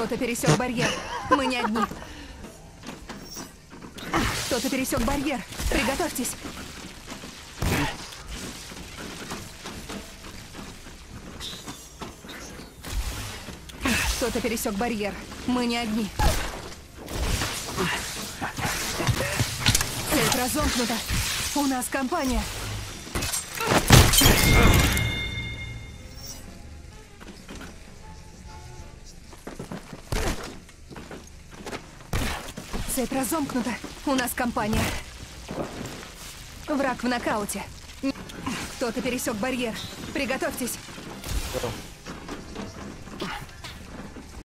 Кто-то пересек барьер. Мы не одни. Кто-то пересек барьер. Приготовьтесь. Кто-то пересек барьер. Мы не одни. Цель разомкнута. У нас компания. Цепь разомкнута. У нас компания. Враг в нокауте. Кто-то пересек барьер. Приготовьтесь. Готов.